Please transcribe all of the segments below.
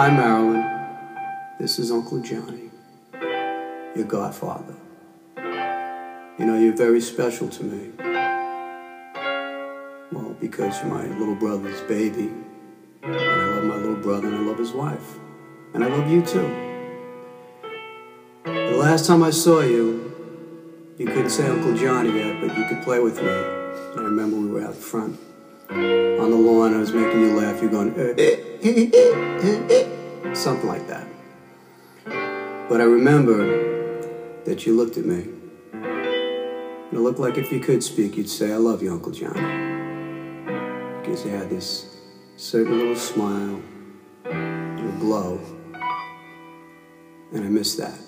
Hi, Marilyn. This is Uncle Johnny, your godfather. You know, you're very special to me. Well, because you're my little brother's baby. And I love my little brother and I love his wife. And I love you too. The last time I saw you, you couldn't say Uncle Johnny yet, but you could play with me. I remember we were out front on the lawn. I was making you laugh. You're going, eh, eh, eh, something like that. But I remember that you looked at me. And it looked like if you could speak, you'd say, I love you, Uncle Johnny. Because you had this certain little smile, little glow. And I miss that.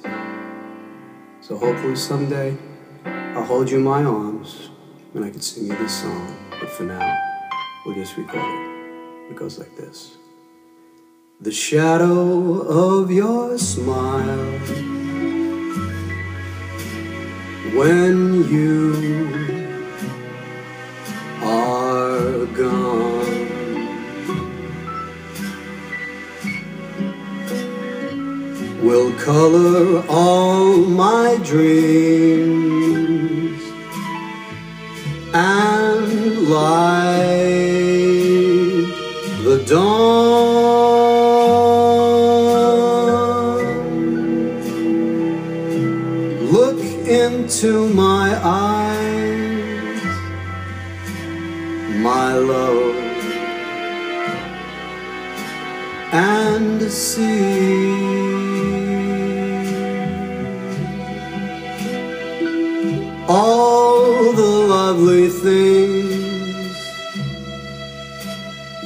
So hopefully someday I'll hold you in my arms and I can sing you this song. But for now, we'll just record it. It goes like this. The shadow of your smile when you are gone. Will color all my dreams dawn. Look into my eyes, my love, and see. all the lovely things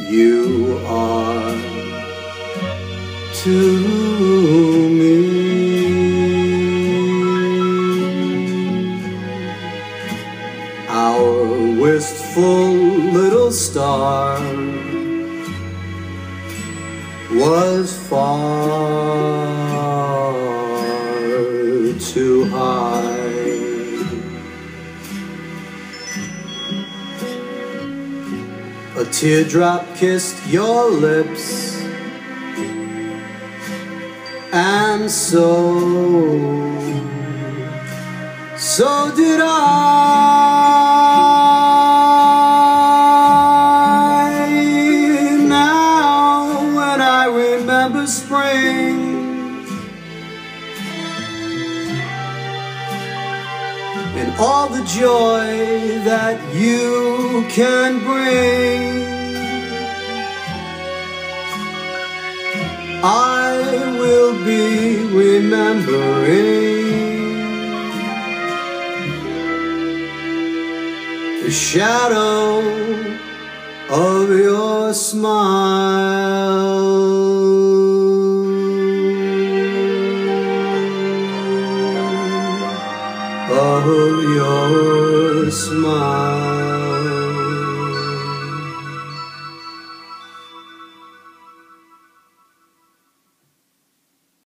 you are to me. Our wistful little star was far too high. A teardrop kissed your lips, and so, so did I. Now, when I remember spring. And all the joy that you can bring. I will be remembering the shadow of your smile of your smile.